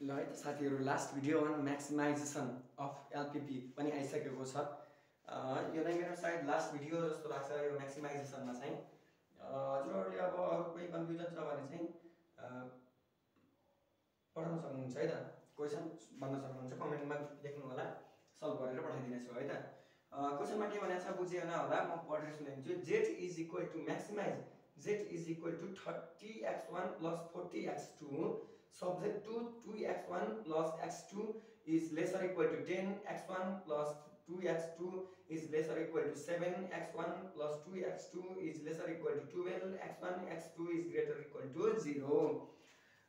ल है त साथीहरू last video on maximization of LPP पनि आइसकेको छ। यो नै मेरो सायद लास्ट भिडियो जस्तो लाग्छ यो म्याक्सिमाइजेसनमा चाहिँ। हजुरहरूले अब अरू कोही कन्फ्युजन छ भने चाहिँ पठाउन सक्नुहुन्छ है त। क्वेसन भन्न सक्नुहुन्छ कमेन्टमा लेख्नु होला। सल्भ गरेर पठाइदिनेछु है त। क्वेसनमा के भनेको छ बुझेन होला म पढेर सुनाइदिन्छु। Z is equal to maximize Z is equal to thirty x one plus forty x two subject to 2x1 plus x2 is lesser equal to 10 x1 plus 2x2 is lesser equal to 7 x1 plus 2x2 is lesser equal to 12 x1 x2 is greater equal to 0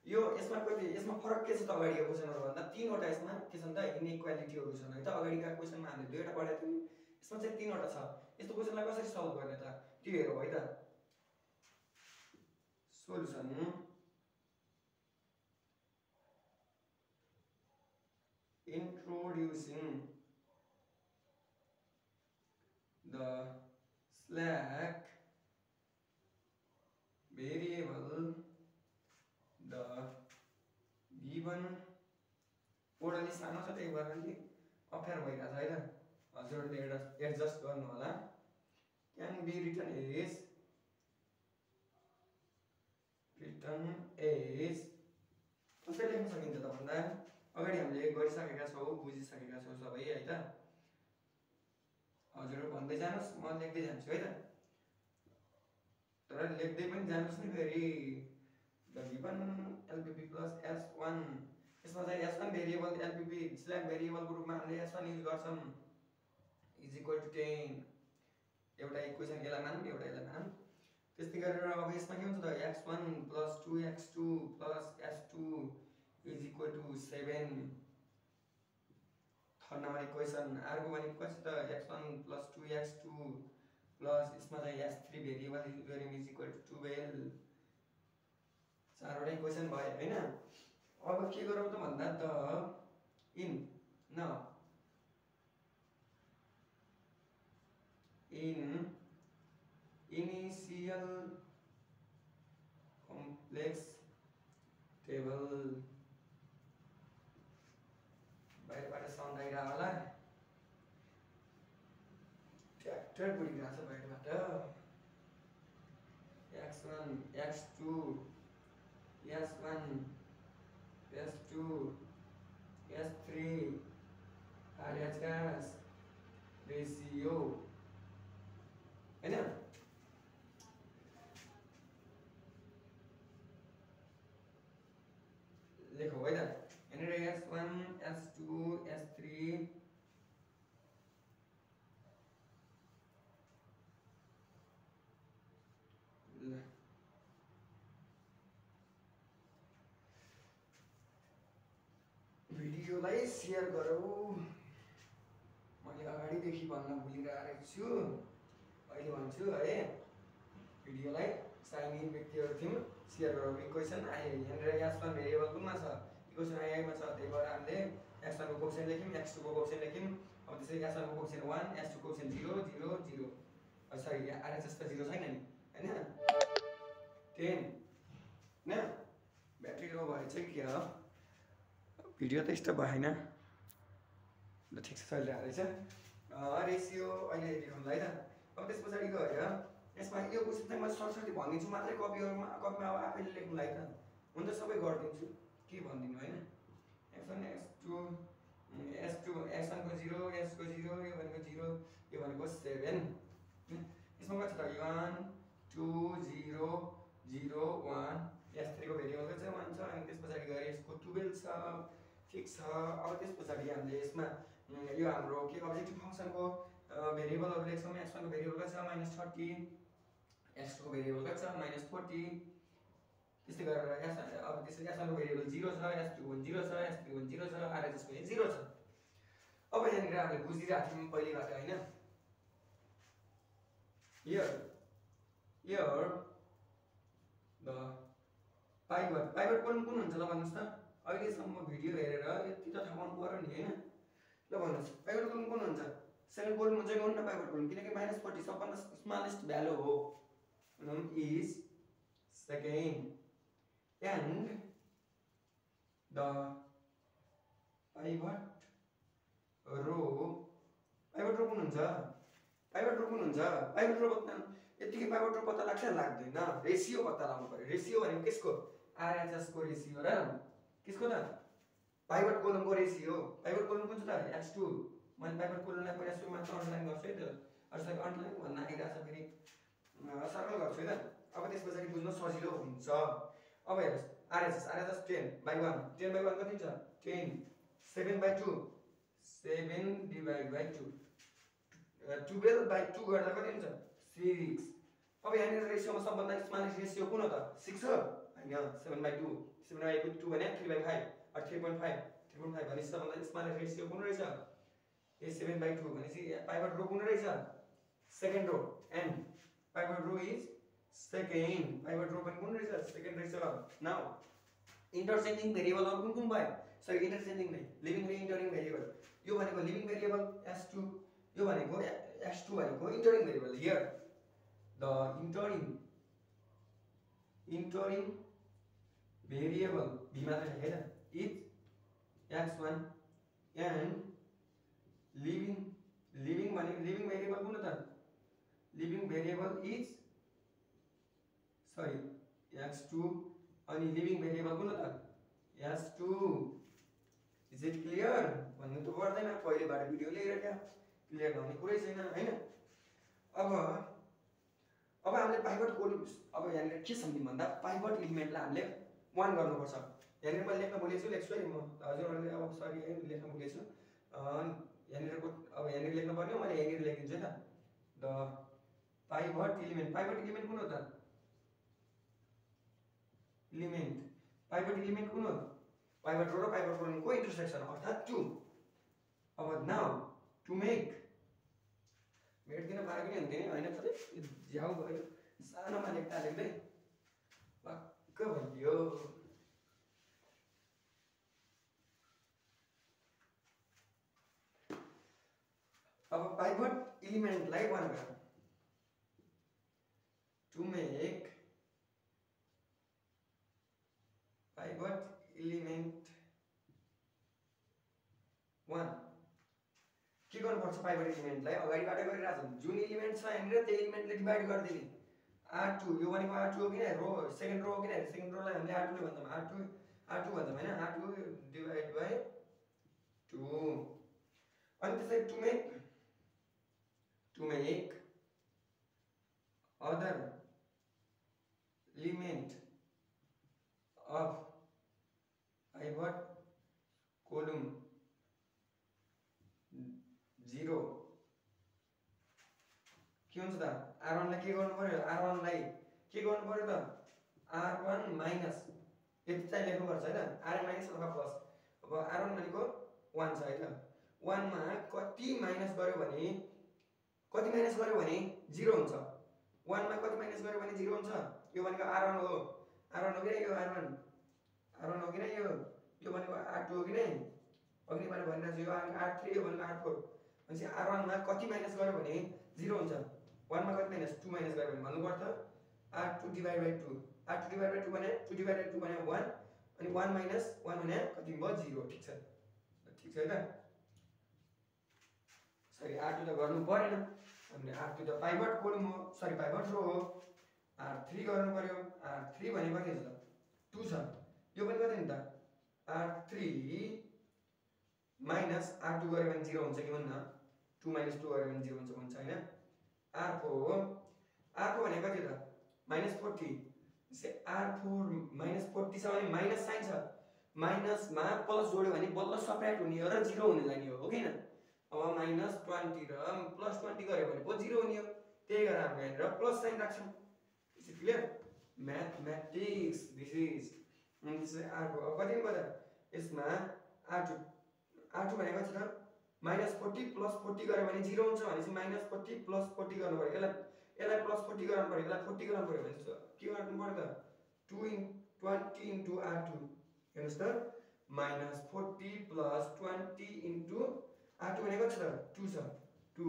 यो यसमा कति यसमा फरक के छ त अगाडिको क्वेसनहरू भन्दा तिनवटा यसमा के छ त इनइक्वालिटीहरू छन् है त अगाडिका क्वेसनमा हामीले दुईवटा पढाएको थियौँ। यसमा चाहिँ तिनवटा छ। यस्तो क्वेसनलाई कसरी सल्भ गर्ने त? त्यो हेरौँ है त। Solution introducing the slack variable, the given ओडली सानो छ त्यही भएर अलिक अप्ठ्यारो भइरहेको छ है त हजुरहरूले एउटा एडजस्ट गर्नु होला can be written as written as गरिसकेका छौँ बुझिसकेका छौँ सबै है त? हजुर भन्दै जानुहोस् म लेख्दै जान्छु है त? तर लेख्दै पनि जानुहोस् नि फेरि। LPP plus S one. यसमा चाहिँ S one variable LPP slack भेरिएबलको रूपमा हामीले एस वान युज गर्छौँ। Is equal to ten. एउटा इक्वेसन यसलाई मानौँ? एउटा यसलाई मानौँ। त्यस्तै गरेर अब यसमा के हुन्छ त? X one plus two x two plus S two is equal to 7 number equation अर्को भनेको त x1 plus two x two plus यसमा एस थ्री भेरिएबल गऱ्यौँ इज़ इक्वल टु टुवेल्भ चारवटा इक्वेसन भयो अब के गरौँ त भन्दा इन न in initial complex table Tebrik share गरौँ। मैले अगाडिदेखि भन्न भुलिरहेको छु। अहिले भन्छु है भिडियोलाई चाहिने व्यक्तिहरू थियौँ सेयर गरौँ। इक्वेसन आए यहाँनिर एस वान भेरिएबल कुनमा छ? इक्वेसन आइआईमा छ त्यही भएर हामीले एक्स वानको लेख्यौँ एक्स टूको कोप्सन लेख्यौँ अब त्यसरी एस वानको वान एस टूको कोप्सन zero zero zero sorry RHS त जिरो छैन नि होइन? टेन होइन? ब्याट्री लो भएछ कि के हो भिडियो त स्टप भएन। ल ठिक छ चलिरहेको रहेछ रेसियो अहिले लेखौँला है त। अब त्यस पछाडि गएर यसमा यो क्वेसन चाहिँ म सरस्वती भनिदिन्छु मात्रै कपीहरूमा कपीमा अब आफैले लेख्नुलाई त। हुन्छ सबै गरिदिन्छु के भनिदिनु होइन? X one x two S two x वानको जिरो एसको जिरो यो भनेको जिरो यो भनेको सेभेन यसमा कति त? One two zero zero one S थ्रीको variable चाहिँ वान छ अनि त्यस पछाडि गएर यसको टुवेल्भ छ। ठिक छ। अब त्यस पछाडि हामीले यसमा यो हाम्रो के अब्जेक्टिभ फङ्सनको भेरिएबलहरू लेख्छौँ एक्स वानको भेरिएबल कति छ माइनस थर्टी एक्सको भेरिएबल कति छ माइनस फोर्टी। त्यस्तै गरेर एस अब त्यसरी एस वानको भेरिएबल जिरो छ एस टूको पनि जिरो छ एस थ्रीको पनि जिरो छ आरएचएसको पनि जिरो छ। अब यहाँनिर हामीले बुझिरहेको थियौँ पहिलेबाट होइन? Here here the पाइभट कुन कुन हुन्छ ल भन्नुहोस् त? अहिलेसम्म भिडियो हेरेर यति त थाहा पाउनु पऱ्यो नि होइन? ल भन्नुहोस्। पाइभट कुन कुन हुन्छ? सेकेन्ड कोलम हुन्छ कि हुन्न पाइभट कोलम किनकि माइनस फोर्टी सबभन्दा स्मलेस्ट भ्यालु हो। Is second and the pivot row pivot row कुन हुन्छ? पाइभट रो कुन हुन्छ? पाइभट रो पत्ता यतिकै पाइभट रो पत्ता लाग्छ लाग्दैन। रेसियो पत्ता लगाउनु पऱ्यो। रेसियो भनेको कसको? आरएचएसको रेसियो र कसको त? पाइभट कोलमको रेसियो पाइभट कोलम कुन छ त? एच टू मैले पाइभट कोलमलाई पहिला सुरुमा त अनलाइन गर्छु है त। अरू अनलाइन भन्न आइरहेको छ फेरि सर्कल गर्छु है त। अब त्यस पछाडि बुझ्न सजिलो हुन्छ। अब हेर्नुहोस्। RHS RHS ten by one ten by one कति छ ten seven by two seven divide by two twelve by two गर्दा कति हुन्छ? सिक्स अब यहाँनिर रेसियोमा सबभन्दा स्मालेस्ट रेसियो कुन हो त? सिक्स हो? होइन। Seven by two seven by two भने three by five three point five three point five भनेपछि सबभन्दा स्मालेस्ट रेसियो कुन रहेछ ए सेभेन बाई टू भनेपछि पाइभट रो कुन रहेछ second row and pivot row is second pivot row पनि कुन रहेछ सेकेन्ड रहेछ नाउ इन्टरचेन्जिङ भेरिएबलहरू कुन कुन भयो सरी इन्टरचेन्जिङ नै लिभिङ र इन्टरिङ भेरिएबल यो भनेको लिभिङ भेरिएबल एस टू यो भनेको एस टू भनेको entering variable here the entering entering variable भी मात्रै छ होइन is x one and leaving leaving भने लिभिङ भेरिएबल कुन त leaving variable is sorry x two अनि लिभिङ भेरिएबल कुन त S two is it clear भन्नु त पर्दैन पहिलेबाट भिडियो लिएर क्या क्लियर नहुने कुरै छैन होइन अब अब हामीले पाइभट कोड अब यहाँनिर के सम्झौँ भन्दा पाइभट इलिमेन्टलाई हामीले वान गर्नुपर्छ यहाँनिर मैले लेख्न भुलेको छु लेख्छु है म हजुरहरूले अब सरी है लेख्न भुलेको छु यहाँनिरको अब यहाँनिर लेख्नु पर्ने मैले यहाँनिर लेखिदिन्छु है त the pivot element pivot element कुन हो त इलिमेन्ट पाइभट इलिमेन्ट कुन हो पाइभट रो र पाइभट कोलनको इन्टरसेक्सन अर्थात् टु अब नाउ टु मेक भेट्दिन पाएको नि हुन्थ्यो नि होइन कतै झ्याउ भयो सानोमा लेख्दा लेख्दै पक्क भइदियो अब पाइभट इलिमेन्टलाई वान गर to make pivot element one. के गर्नुपर्छ पाइभट इलिमेन्टलाई? अगाडिबाट गरिरहेको छ। जुन इलिमेन्ट छ यहाँनिर त्यो इलिमेन्टले डिभाइड गरिदिने। आर टू यो भनेको आर टू हो कि रो सेकेन्ड रो हो कि सेकेन्ड रोलाई हामीले आर टूले भन्दा। आर टू आर टू भन्दा होइन? R two divide by two. अनि त्यसलाई to make to make other element of pivot column zero के हुन्छ त? आर के गर्नु पर्यो आर वानलाई के गर्नु पर्यो त? आर वान माइनस यति चाहिँ लेख्नुपर्छ होइन आर माइनस अथवा प्लस अब आर वान भनेको वान छ है त? वानमा कति माइनस गऱ्यो भने कति माइनस गऱ्यो भने जिरो हुन्छ। वानमा कति माइनस गऱ्यो भने जिरो हुन्छ? यो भनेको आर वान हो। आर वान हो कि यो आर वान? आर वान हो कि यो? यो भनेको आर टू हो कि नै? अघि मैले भनिरहेको छु यो आर थ्री यो भनेको आर फोर। भनेपछि आर वानमा कति माइनस गऱ्यो भने जिरो हुन्छ? वानमा कति माइनस? टू माइनस गऱ्यो भने भन्नु पर्छ R two divide by two. R two divide by two भने टू डिभाइड बाई टू भने वान। अनि वान माइनस वान भने कति भयो? जिरो। ठिक छ। ठिक छ है त? सरी आर टू त गर्नु परेन। हामीले आर टू त पाइभट कोलम हो। सरी पाइभट रो हो। आर थ्री गर्नु पऱ्यो आर थ्री भने कति छ टू छ। यो पनि कति नि त R three minus R two गऱ्यो भने जिरो हुन्छ कि भन्न? टू माइनस टू गऱ्यो भने जिरो हुन्छ भन्छ होइन? आर फोर आर फोर भनेको कति त minus forty. R four minus forty छ भने माइनस साइन छ। माइनसमा प्लस जोड्यो भने बल्ल सपरेट हुने हो र जिरो हुने लाग्ने हो कि अब माइनस ट्वेन्टी र प्लस ट्वेन्टी गऱ्यो भने पो जिरो हुने हो। त्यही गरेर हामी यहाँनिर प्लस साइन राख्छौँ। क्लियर म्याथमेटिक्स दिस इज अनि त्यसरी आरको कति भयो त? यसमा आर टू आर टू भनेको छ? माइनस फोर्टी प्लस फोर्टी गऱ्यो भने जिरो हुन्छ भनेपछि माइनस फोर्टी प्लस फोर्टी गर्नु पऱ्यो। यसलाई यसलाई प्लस फोर्टी गराउनु पऱ्यो। यसलाई फोर्टी गराउनु पऱ्यो भने के गर्नु पऱ्यो त? Two in twenty into R two हेर्नुहोस् त। Minus forty plus twenty into R two भनेको छ त टू छ टू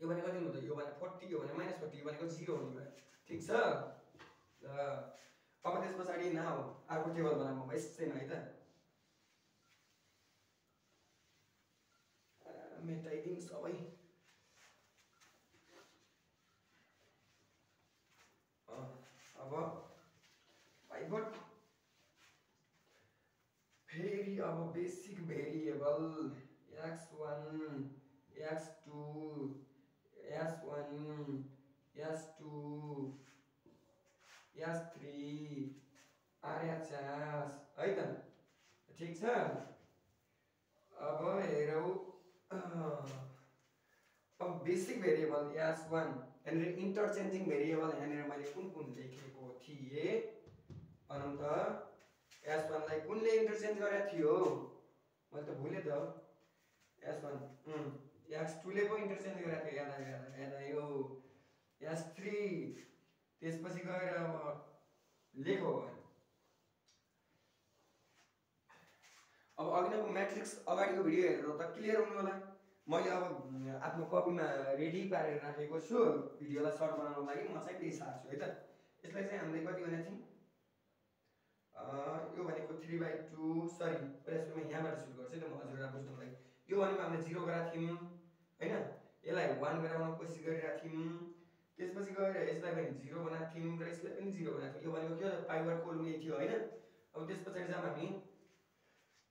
यो भनेको कति हुनु यो भने फोर्टी यो भने माइनस फोर्टी यो भनेको जिरो हुनु भयो ठिक छ अब त्यस पछाडि नाउ अर्को टेबल बनाउनु यसैमा है त मेटाइदिउँ सबै अब पाइभट फेरि अब basic variable x one x two S one S two S three RHS है त ठिक छ अब हेरौँ अब बेसिक भेरिएबल एस वान यहाँनिर इन्टरचेन्जिङ भेरिएबल यहाँनिर मैले कुन कुन लेखेको थिएँ भनौँ त एस वानलाई कुनले इन्टरचेन्ज गरेको थियो मैले त भुलेँ त एस वान एस पो इन्टरचेन्ज थियो याद आयो याद आयो एस थ्री त्यसपछि गएर अब लेखो। अब अघि नै म्याट्रिक्स अगाडिको भिडियो हेरेर त क्लियर हुनु होला मैले अब आफ्नो कपीमा रेडी पारेर राखेको छु। भिडियोलाई सर्ट बनाउनको लागि म चाहिँ त्यही सार्छु है त? यसलाई चाहिँ हामीले कति भनेको थियौँ? यो भनेको थ्री बाई टू सरी पहिला यहाँबाट सुरु गर्छु है त म हजुरलाई बुझ्नुको लागि। यो भनेको हामीले जिरो गराएको थियौँ होइन? यसलाई वान गराउन कोसिस गरिरहेको थियौँ त्यसपछि गएर यसलाई पनि जिरो बनाएको थियौँ र यसलाई पनि जिरो बनाएको थियौँ। यो भनेको के हो पाइवर कोलुम यही थियो होइन? अब त्यस पछाडि चाहिँ हामी।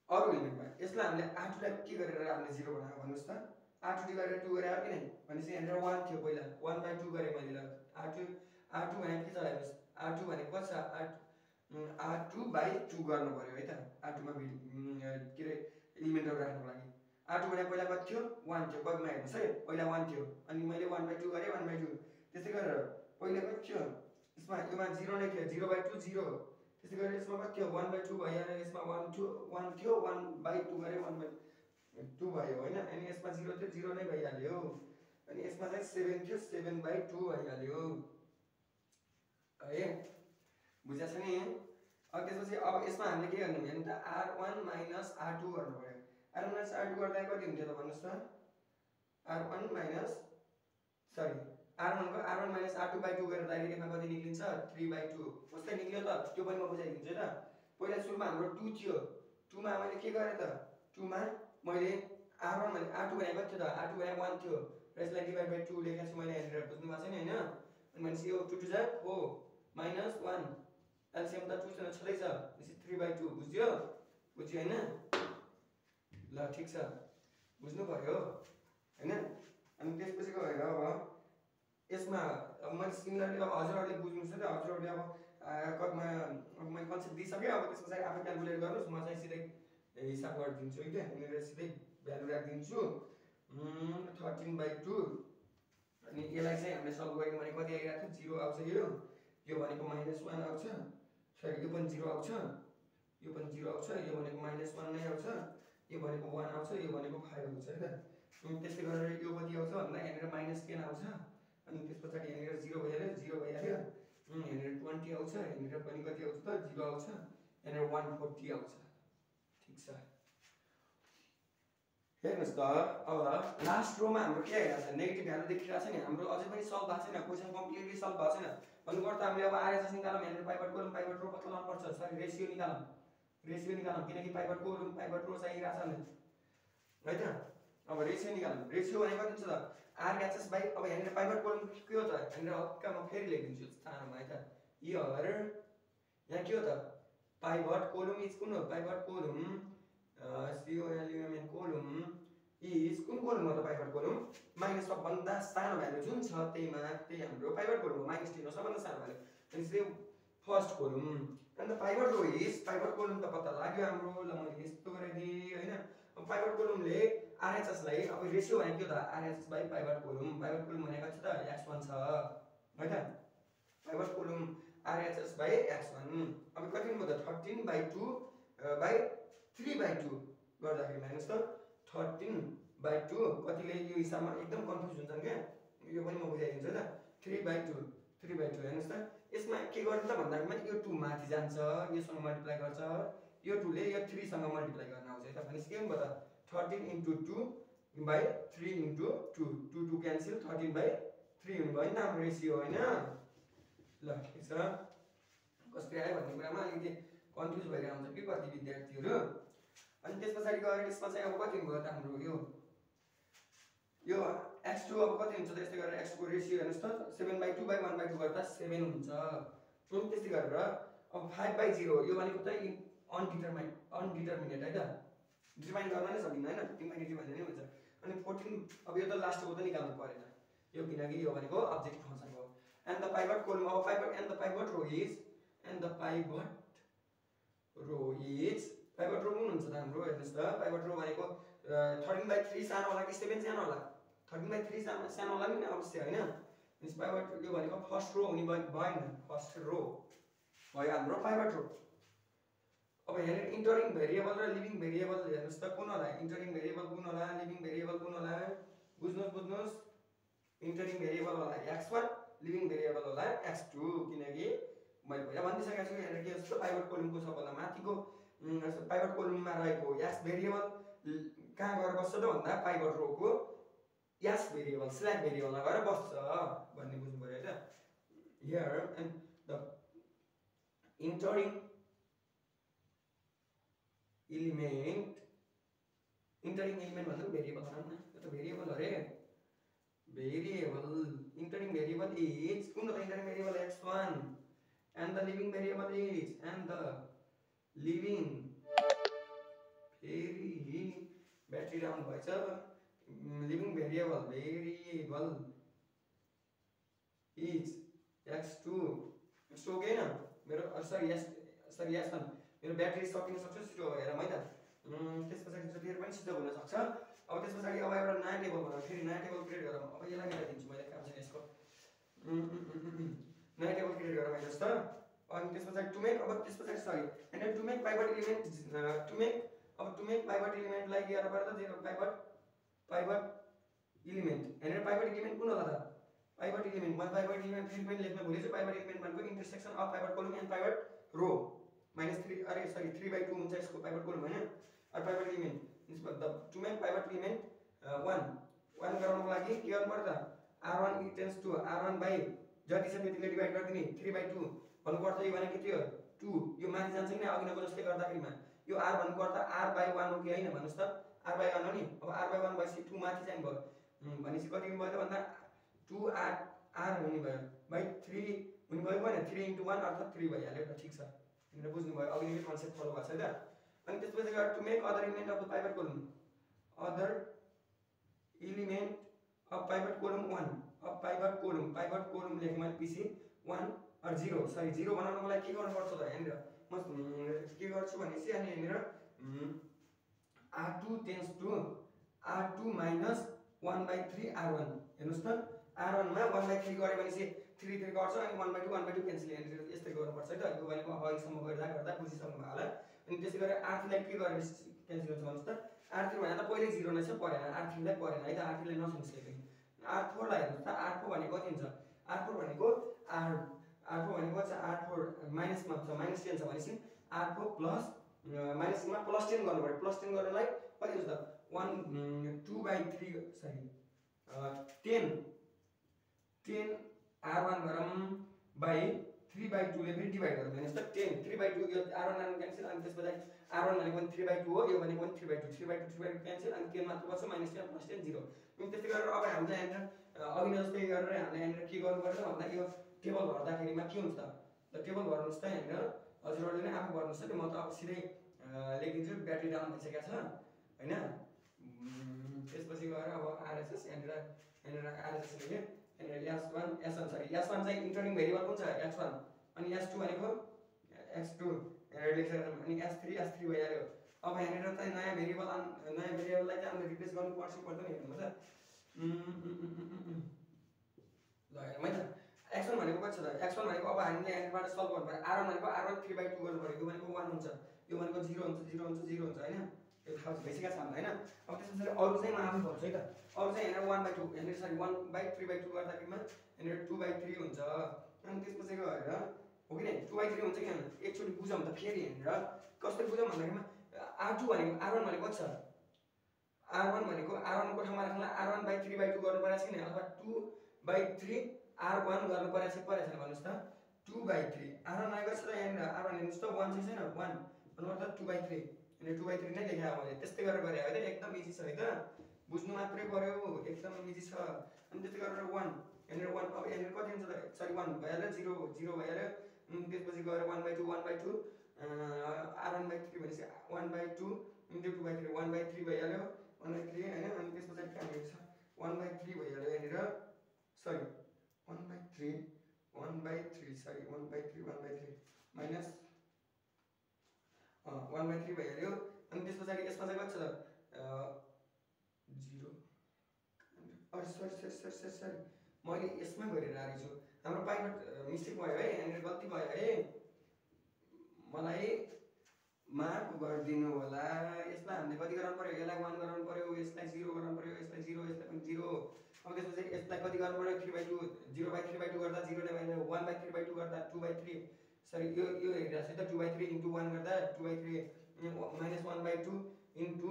अरू इलिमेन्टमा यसलाई हामीले आठलाई के गरेर हामीले जिरो बनाएको भन्नुहोस् त। आठ डिभाइडेड टू गरेर कि नै? भनेपछि यहाँनिर वान थियो पहिला। वान बाई टू गरेँ मैले ल। आठ आठ टू भनेको के छ हेर्नुहोस्? आठ टू भनेको कति छ आठ आठ टू बाई टू गर्नु पऱ्यो है त? आठ टूमा के अरे इलिमेन्टहरू राख्नुको लागि। आठ भनेको पहिला कति थियो? वान थियो कतिमा हेर्नुहोस् है। पहिला वान थियो। अनि मैले वान बाई टू गरेँ वान बाई टू त्यस्तै गरेर पहिला कति थियो? यसमा योमा जिरो नै थियो। जिरो बाई टू जिरो त्यस्तै गरेर यसमा कति थियो? वान बाई टू भइहाल्यो यसमा वान टू वान थियो। वान बाई टू गरेँ वान बाई टू भयो होइन? अनि यसमा जिरो थियो जिरो नै भइहाल्यो। अनि यसमा चाहिँ सेभेन थियो सेभेन बाई टू भइहाल्यो। है? बुझेको छ नि? अब त्यसपछि अब यसमा हामीले के गर्नु भने त R one minus R two गर्नु पऱ्यो आर माइनस आर टू गर्दा कति हुन्थ्यो त भन्नुहोस् त R one minus sorry R वानको R one minus R two by two गरेर डाइरेक्ट यसमा कति निक्लिन्छ? थ्री बाई टू कस्तै निक्ल्यो त? त्यो पनि म बुझाइदिन्छु त पहिला सुरुमा हाम्रो टू थियो। टूमा मैले के गरेँ त? टूमा मैले आर वान भने आर टू कति थियो त। आर टू भनेको वान थियो। र यसलाई डिभाइड बाई टू लेखेको छु मैले यहाँनिर बुझ्नु भएको छैन होइन? अनि भनेपछि यो टू टू जा फोर माइनस वान एलसिएम त टूसँग छँदैछ। थ्री बाई टू बुझ्यो? बुझ्यो होइन? ल ठिक छ। बुझ्नु पऱ्यो होइन? अनि त्यसपछि गएर अब यसमा अब मैले सिमिलरली अब हजुरहरूले बुझ्नुहोस् त हजुरहरूले अब कतिमा मैले कन्सेप्ट दिइसकेँ अब त्यस पछाडि आफै क्यालकुलेट गर्नुहोस् म चाहिँ सिधै हिसाब गरिदिन्छु क्या? यहाँनिर सिधै भ्यालु राखिदिन्छु। थर्टिन बाई टू अनि यसलाई चाहिँ हामीले सल्भ गऱ्यौँ भने कति आइरहेको थियो? जिरो आउँछ यो। यो भनेको माइनस वान आउँछ। सरी यो पनि जिरो आउँछ। यो पनि जिरो आउँछ। यो भनेको माइनस वान नै आउँछ। यो भनेको वान आउँछ यो भनेको फाइभ आउँछ है। त अनि त्यस्तै गरेर यो कति आउँछ भन्दा यहाँनिर माइनस टेन आउँछ। अनि त्यस पछाडि यहाँनिर जिरो भइहाल्यो जिरो भइहाल्यो। यहाँनिर ट्वेन्टी आउँछ यहाँनिर पनि कति आउँछ त जिरो आउँछ। यहाँनिर वान फोर्टी आउँछ। ठिक छ। हेर्नुहोस् त अब लास्ट रोमा हाम्रो के आइरहेको छ? नेगेटिभ भ्यालु देखिरहेको छ नि। हाम्रो अझै पनि सल्भ भएको छैन क्वेसन कम्प्लिटली सल्भ भएको छैन। भन्नुपर्दा त हामीले अब आरएसएस निकालौँ यहाँनिर पाइभट कोलम पाइभट रो पत्ता पर्छ सरी रेसियो निकालौँ। रेसियो निकालौँ किनकि पाइभट कोलम पाइभट रो चाहिरहेको छ है त? अब रेसियो निकालौँ रेसियो भनेको कति छ त। आरएचएस बाई अब यहाँनिर पाइभट कोलम के हो त? यहाँनिर हल्का म फेरि लेखिदिन्छु सानोमा है त? यर यहाँ के हो त? पाइभट कोलम इज कुन हो? Pivot column C O L U M N column is कुन कोलम हो त पाइभट कोलम? माइनस सबभन्दा सानो भ्यालु जुन छ त्यहीमा त्यही हाम्रो पाइभट कोलम हो। माइनस टेन हो सबभन्दा सानो भ्यालु। फर्स्ट कोलम अन्त pivot row is pivot column त पत्ता लाग्यो हाम्रो ल मैले यस्तो गराइदिएँ होइन पाइभट कोलमले आरएचएसलाई अब रेसियो भनेको के त RHS by pivot column pivot column भनेको चाहिँ त एक्स वान छ है त pivot column RHS by x one अब कति भयो त thirteen by two by three by two गर्दाखेरि हेर्नुहोस् त थर्टिन बाई टू कतिले यो हिसाबमा एकदम कन्फ्युज हुन्छन् क्या यो पनि म बुझाइदिन्छु है त three by two three by two हेर्नुहोस् त यसमा के गर्नु त भन्दाखेरिमा यो टू माथि जान्छ योसँग मल्टिप्लाई गर्छ यो टूले यो थ्रीसँग मल्टिप्लाई गर्न आउँछ है त? भनेपछि के भयो त? Thirteen into two by three into two two two cancel thirteen by three हुनु भयो नि त हाम्रो रेसियो होइन? ल ठिक छ। कसरी आयो भन्ने कुरामा अलिकति कन्फ्युज भएर आउँछ कि कति विद्यार्थीहरू? अनि त्यस पछाडि गएर यसमा चाहिँ अब कति भयो त हाम्रो यो एक्स टू अब कति हुन्छ त यस्तै गरेर एक्सको रेसियो हेर्नुहोस् त। Seven by two by one by two गर्दा सेभेन हुन्छ। अनि त्यस्तै गरेर। अब फाइभ बाई जिरो यो भनेको त अनडिटर्माइन अनडिटर्मिनेट है त? डिटर्माइन गर्न नै सकिन्न होइन? इन्फाइनिटी भन्ने नै हुन्छ। अनि फोर्टिन अब यो त लास्टको त निकाल्नु परेन। यो किनकि यो भनेको अब्जेक्टिभ फङ्सन हो। एन्ड द पाइभट कोलम अब pivot and the pivot row is and the pivot row is pivot row हुन्छ त हाम्रो? हेर्नुहोस् त। पाइभट रो भनेको थर्टिन बाई थ्री सानो होला कि सेभेन सानो होला? थर्टिन बाई थ्री सानो सानो होला नि अवश्य होइन? मिन्स पाइभट यो भनेको फर्स्ट रो हुने भएन। फर्स्ट रो भयो हाम्रो पाइभट रो अब यहाँनिर इन्टरिङ भेरिएबल र लिभिङ भेरिएबल हेर्नुहोस् त कुन होला? इन्टरिङ भेरिएबल कुन होला? लिभिङ भेरिएबल कुन होला? बुझ्नुहोस् बुझ्नुहोस्। इन्टरिङ भेरिएबल होला एक्स वान लिभिङ भेरिएबल होला एक्स टू किनकि मैले पहिला भनिदिइसकेको छु यहाँनिर के जस्तो पाइभट कोलुमको सबभन्दा माथिको पाइभट कोलुममा रहेको एक्स भेरिएबल कहाँ गएर बस्छ त भन्दा पाइभट रोको यास भेरिएबल स्ल्याब भेरिएबलमा गएर बस्छ भन्ने बुझ्नु पऱ्यो होइन here and the entering element entering element भन्दा पनि भेरिएबल भनौँ न यो त भेरिएबल अरे भेरिएबल इन्टरिङ भेरिएबल इज कुन हो entering variable X one and the leaving variable is and the leaving फेरि ब्याट्री डाउन भएछ leaving variable variable is X two X two होइन मेरो sorry S sorry S one मेरो battery सकिन सक्छ छिटो हेर है त त्यस पछाडि जतिखेर पनि सिधो हुनसक्छ अब त्यस पछाडि अब एउटा नयाँ टेबल बनाऊ फेरि नयाँ टेबल क्रिएट गरौँ अब यसलाई मिलाइदिन्छु मैले काम छैन यसको नयाँ टेबल क्रिएट गरेर हेर्नुहोस् त अनि त्यस पछाडि टु मेक अब त्यस पछाडि सरी होइन to make pivot element to make अब टु मेक पाइभट इलिमेन्टलाई के गर्नु पर्दा जेरो पाइभट पाइभट इलिमेन्ट यहाँनिर पाइभट इलिमेन्ट कुन होला त पाइभट इलिमेन्ट मैले पाइभट इलिमेन्ट फेरि पनि लेख्न भुलेछु पाइभट इलिमेन्ट भनेको intersection of pivot column and pivot row minus three अरे सरी थ्री बाई टू हुन्छ यसको पाइभट कोलम होइन अरू pivot element the to make pivot element one one गराउनको लागि के गर्नु पर्छ R one इटेन्स two R one by जति छ त्यतिले डिभाइड गरिदिने थ्री बाई टू भन्नुपर्छ यो भनेको के थियो टू यो माथि जान्छ कि अघिनको जस्तै गर्दाखेरिमा यो आर भन्नु पर्दा आर बाई वान हो कि होइन भन्नुहोस् त आर बाई वान हो नि अब आर बाई वान भएपछि टू माथि चाहिँ भयो भनेपछि कति भयो भन्दा टु आर आर हुने भयो बाई थ्री हुने भयो भएन थ्री इन्टु वान अर्थात् थ्री भइहाल्यो त ठिक छ भनेर बुझ्नुभयो अघि कन्सेप्ट फलो भएको छ त अनि त्यसपछि गएर to make other element of the pivot column other element of pivot column one of pivot column pivot column लेखेँ मैले पछि one or zero sorry zero बनाउनको लागि के गर्नुपर्छ त यहाँनिर म के गर्छु भनेपछि अनि यहाँनिर R two tends to R two minus one by three R one हेर्नुहोस् त। आर वानमा वान बाई थ्री गऱ्यो भनेपछि थ्री थ्री गर्छ अनि one by two one by two cancel यहाँनिर यस्तै गर्नुपर्छ है त। यो अब अहिलेसम्म गर्दा गर्दा बुझिसक्नु होला। अनि त्यसै गरेर आर थ्रीलाई के गरेर क्यान्सल त? आर थ्री भने त पहिल्यै जिरो नै छ परेन। आर थ्रीलाई परेन है त। आर थ्रीलाई आर फोरलाई हेर्नुहोस् त। आर फोर भनेको कति हुन्छ आर फोर भनेको आर आर फोर भनेको आर फोर माइनसमा छ। Minus ten R four plus माइनसमा plus ten गर्नु पऱ्यो। प्लस टेन गर्नलाई कति हुन्छ त? One two by three sorry. Ten. Ten R one गरौँ बाई थ्री बाई टूले फेरि डिभाइड गरौँ हेर्नुहोस् त टेन थ्री बाई टू यो आर वान आर क्यान्सल अनि त्यस पछाडि आर वान भनेको पनि थ्री बाई टू हो यो भनेको पनि three by two. Three by two three by two cancel अनि टेन मात्र बस्छ minus ten plus ten zero अनि त्यस्तै गरेर अब हामीले यहाँनिर अघि जस्तै गरेर हामीले यहाँनिर के गर्नु पर्छ भन्दा यो टेबल भर्दाखेरिमा के हुन्छ त? टेबल भर्नुहोस् त यहाँनिर हजुरहरूले नै आफू गर्नुहोस् त म त अब सिधै लेखिदिन्छु। ब्याट्री डाउन भइसकेको छ होइन? त्यसपछि गएर अब आरएसएस यहाँनिर यहाँनिर आरएसएस लेखेँ। यहाँनिर S one S one sorry S one चाहिँ इन्टरनिङ भेरिएबल कुन छ? X one. अनि एस टू भनेको? एक्स टू यहाँनिर लेखेर अनि एस थ्री एस थ्री भइहाल्यो। अब यहाँनिर चाहिँ नयाँ भेरिएबल नयाँ भेरिएबललाई चाहिँ हामीले रिप्लेस गर्नु पर्छ पर्दैन हेर्नुहोस् ल हेरौँ है त। एक्स वान भनेको कति छ त? एक्स वान भनेको अब हामीले यहाँनिरबाट सल्भ गर्नु पऱ्यो। आर वान भनेको R one three by two गर्नु पऱ्यो। यो भनेको वान हुन्छ। यो भनेको जिरो हुन्छ जिरो हुन्छ जिरो हुन्छ होइन? यो थाहा भइसकेको छ हामीलाई होइन? अब त्यस पछाडि अरू चाहिँ म आफै भन्छु है त। अरू चाहिँ यहाँनिर वान बाई टू यहाँनिर sorry one by three by two गर्दाखेरिमा यहाँनिर टू बाई थ्री हुन्छ। अनि त्यसपछि गएर हो कि टू बाई थ्री हुन्छ कि एकचोटि बुझौँ त फेरि यहाँनिर कसरी बुझौँ भन्दाखेरिमा आर टू भनेको आर वान भनेको कति छ? आर वान भनेको आर वानको ठाउँमा राख्नुलाई R one by three by two गर्नु परेको छैन अथवा two by three R one गर्नु परेको छ परेको छैन भन्नुहोस् त two by three R one आएको छ त यहाँनिर आर वान हेर्नुहोस् त वान चाहिँ छैन वान भन्नु त टू बाई थ्री अनि टू बाई थ्री नै लेखायो मैले त्यस्तै गरेर गरेँ है एकदम इजी छ है त। बुझ्नु मात्रै पऱ्यो एकदम इजी छ। अनि त्यस्तै गरेर वान यहाँनिर वान अब यहाँनिर कति हुन्छ त? सरी वान भइहाल्यो जिरो जिरो भइहाल्यो। त्यसपछि गएर one by two one by two R one by three भनेपछि one by two into two by three one by three भइहाल्यो। वान बाई थ्री होइन? अनि त्यस पछाडि कहाँनिर छ। वान बाई थ्री भइहाल्यो यहाँनिर। Sorry one by three one by three sorry one by three one by three minus one by three भइहाल्यो अनि त्यस पछाडि यसमा चाहिँ कति छ त जिरो सरी मैले यसमै गरेर आएको छु हाम्रो पाइलट मिस्टेक भयो है यहाँनिर गल्ती भयो है मलाई माफ गरिदिनु होला यसलाई हामीले कति गराउनु पऱ्यो? यसलाई वान गराउनु पऱ्यो यसलाई जिरो गराउनु पऱ्यो यसलाई जिरो यसलाई पनि जिरो अब त्यसपछि यसलाई कति गर्नु पऱ्यो three by two zero by three two गर्दा one by three by two गर्दा टू बाई थ्री। सरी यो यो हेरिरहेको छु त? Two by three into one गर्दा two by three minus one by two into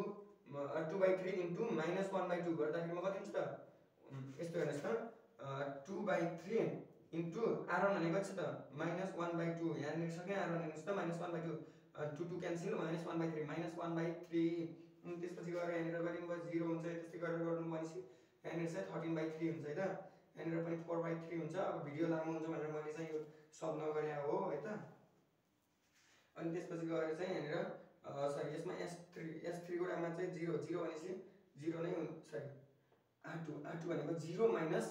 two by three minus two कति हुन्छ त? यस्तो हेर्नुहोस् त। टू बाई थ्री भनेको छ त? माइनस यहाँनिर सक्यो आर त। Minus minus minus one by three त्यसपछि गएर यहाँनिर जिरो हुन्छ यहाँनिर चाहिँ थर्टिन बाई थ्री हुन्छ है त यहाँनिर पनि फोर बाई थ्री हुन्छ। अब भिडियो लामो हुन्छ भनेर मैले चाहिँ यो सब नगरे हो है त? अनि त्यसपछि गएर चाहिँ यहाँनिर सरी यसमा एस थ्री एस थ्रीको टाइममा चाहिँ जिरो जिरो भनेपछि जिरो नै sorry R two R two भनेको zero minus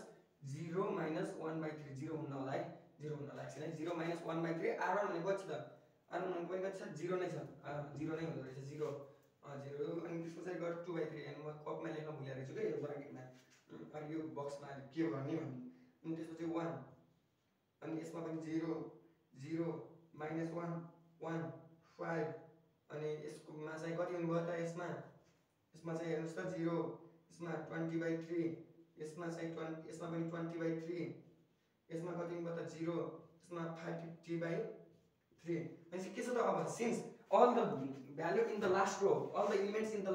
zero minus one by three zero हुन्न होला है? जिरो हुन लागेको छैन zero minus one by three R one भनेको कति छ आर वान भनेको पनि कति छ? जिरो नै छ। जिरो नै हुँदो रहेछ जिरो जिरो अनि त्यस पछाडि गएर टू बाई थ्री अनि म कपमा लेख्न भुलेको रहेछु कि यो ब्राकेटमा। अनि यो बक्समा के गर्ने भन्ने। अनि त्यसपछि वान अनि यसमा पनि zero zero minus one one five अनि यसकोमा चाहिँ कति हुनुभयो त यसमा? यसमा चाहिँ हेर्नुहोस् त जिरो यसमा ट्वेन्टी बाई थ्री यसमा चाहिँ ट्वेन्टी यसमा पनि ट्वेन्टी बाई थ्री यसमा कति हुनुभयो त जिरो यसमा फाइभ फिफ्टी बाई थ्री भनेपछि के छ त अब since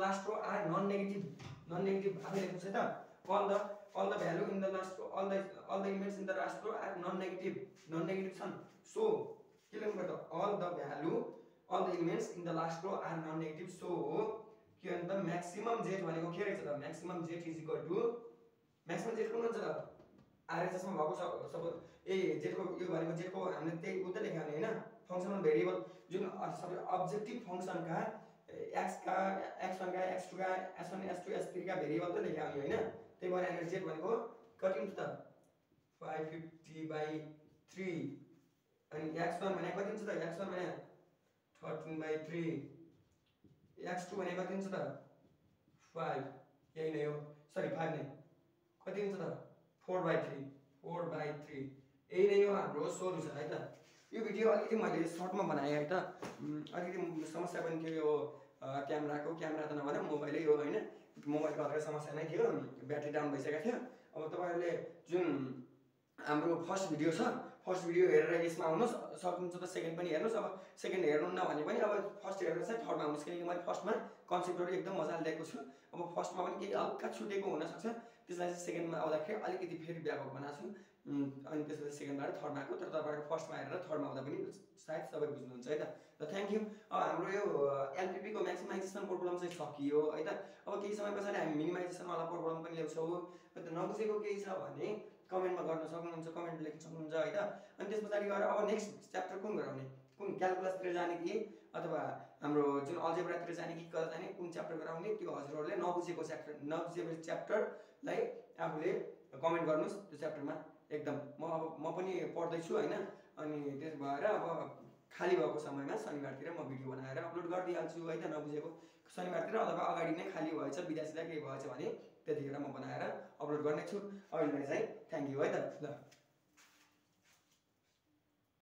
last row are non negative non negative आफै लेख्नु छ त all the all the value in the last row all the all the elements in the last row are non negative non negative छन् so के लेख्नु पर्छ all the value all the elements in the last row are non negative so के भन्छ त maximum Z भनेको के रहेछ त maximum Z is equal to maximum Z कुन हुन्छ त आरएचएसमा भएको छ सपोज ए जेटको यो भनेको जेटको हामीले त्यही उतै लेख्यो भने होइन फङ्सनल भेरिएबल जुन सबै अब्जेक्टिभ फङ्सनका एक्सका एक्स वानका X टूका S one S two S थ्रीका variable त लेख्यो भने होइन? त्यही भएर यहाँनिर जेट भनेको कति हुन्छ त फाइभ फिफ्टी बाई थ्री अनि एक्स वान भने कति हुन्छ त एक्स वान भने thirteen by three X two भने कति हुन्छ त फाइभ यही नै हो। सरी फाइभ नै। कति हुन्छ त four by three four by three यही नै हो हाम्रो सोल्युसन है त? यो भिडियो अलिकति मैले सर्टमा बनाएँ है त। अलिकति समस्या पनि थियो यो क्यामेराको क्यामेरा त नभएर मोबाइलै हो होइन। मोबाइलको अलिकति समस्या नै थियो ब्याट्री डाउन भइसकेको थियो। अब तपाईँहरूले जुन हाम्रो फर्स्ट भिडियो छ फर्स्ट भिडियो हेरेर यसमा आउनुहोस्। सक्नुहुन्छ त सेकेन्ड पनि हेर्नुहोस्। अब सेकेन्ड हेर्नुहुन्न भने पनि अब फर्स्ट हेरेर चाहिँ थर्डमा आउनुहोस्। किनकि मैले फर्स्टमा कन्सेप्टहरू एकदम मजाले दिएको छु। अब फर्स्टमा पनि केही हल्का छुटेको हुनसक्छ। त्यसलाई चाहिँ सेकेन्डमा आउँदाखेरि अलिकति फेरि व्यापक बनाएको छु। अनि त्यसपछि सेकेन्डबाट थर्डमा आएको तर तपाईँको फर्स्टमा हेरेर थर्डमा आउँदा पनि सायद सबै बुझ्नुहुन्छ है त ल थ्याङ्क यू अब हाम्रो यो एलपिपीको म्याक्सिमाइजेसन प्रोब्लम चाहिँ सकियो है त अब केही समय पछाडि हामी मिनिमाइजेसनवाला प्रोब्लम पनि ल्याउँछौँ। नबुझेको केही छ भने कमेन्टमा गर्न सक्नुहुन्छ कमेन्ट लेख्न सक्नुहुन्छ है त अनि त्यस पछाडि गएर अब नेक्स्ट च्याप्टर कुन गराउने? कुन क्यालकुलसतिर जाने कि? अथवा हाम्रो जुन अल्जेब्रातिर जाने कि कता जाने? कुन च्याप्टर गराउने? त्यो हजुरहरूले नबुझेको च्याप्टर नबुझेको च्याप्टरलाई आफूले कमेन्ट गर्नुहोस् त्यो च्याप्टरमा एकदम म अब म पनि पढ्दैछु होइन? अनि त्यस भएर अब खाली भएको समयमा शनिबारतिर म भिडियो बनाएर अपलोड गरिदिइहाल्छु है त नबुझेको शनिबारतिर अथवा अगाडि नै खाली भएछ विदेशलाई केही भएछ भने त्यतिखेर म बनाएर अपलोड गर्नेछु। अहिले चाहिँ थ्याङ्क यू है त? ल।